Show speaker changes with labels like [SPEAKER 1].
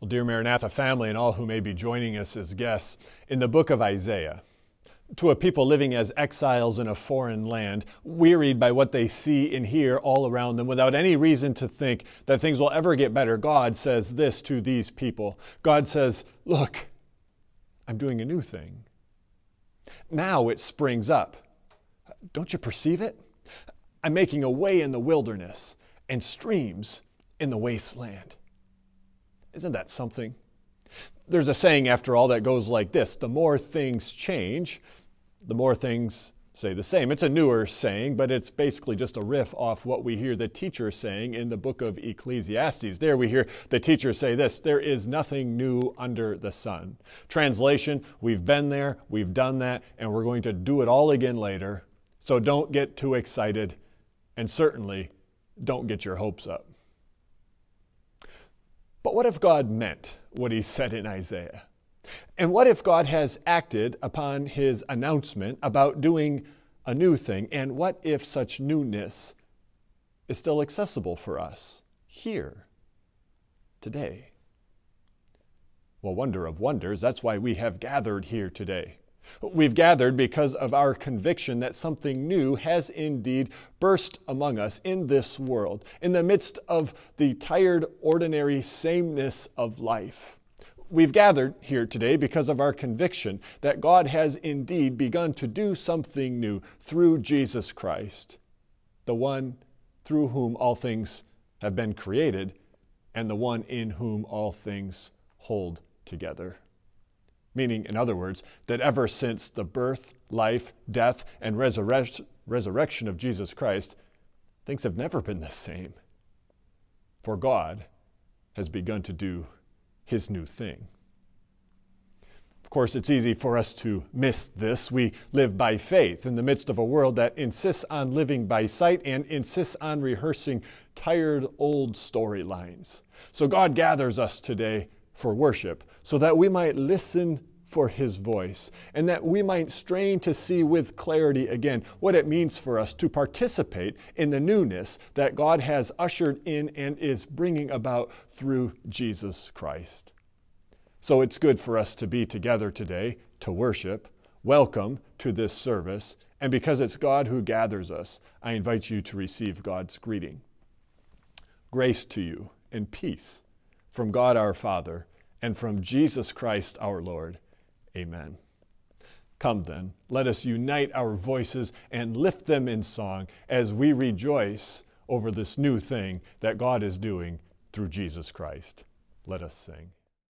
[SPEAKER 1] Well, dear Maranatha family and all who may be joining us as guests, in the book of Isaiah, to a people living as exiles in a foreign land, wearied by what they see and hear all around them, without any reason to think that things will ever get better, God says this to these people. God says, Look, I'm doing a new thing. Now it springs up. Don't you perceive it? I'm making a way in the wilderness and streams in the wasteland. Isn't that something? There's a saying, after all, that goes like this the more things change, the more things say the same. It's a newer saying, but it's basically just a riff off what we hear the teacher saying in the book of Ecclesiastes. There we hear the teacher say this there is nothing new under the sun. Translation We've been there, we've done that, and we're going to do it all again later. So don't get too excited, and certainly don't get your hopes up. What if God meant what he said in Isaiah? And what if God has acted upon his announcement about doing a new thing? And what if such newness is still accessible for us here, today? Well, wonder of wonders, that's why we have gathered here today. We've gathered because of our conviction that something new has indeed burst among us in this world, in the midst of the tired, ordinary sameness of life. We've gathered here today because of our conviction that God has indeed begun to do something new through Jesus Christ, the one through whom all things have been created and the one in whom all things hold together. Meaning, in other words, that ever since the birth, life, death, and resurrection of Jesus Christ, things have never been the same. For God has begun to do his new thing. Of course, it's easy for us to miss this. We live by faith in the midst of a world that insists on living by sight and insists on rehearsing tired old storylines. So God gathers us today for worship, so that we might listen for His voice, and that we might strain to see with clarity again what it means for us to participate in the newness that God has ushered in and is bringing about through Jesus Christ. So it's good for us to be together today to worship. Welcome to this service. And because it's God who gathers us, I invite you to receive God's greeting. Grace to you and peace from God our Father and from Jesus Christ our Lord. Amen. Come then, let us unite our voices and lift them in song as we rejoice over this new thing that God is doing through Jesus Christ. Let us sing.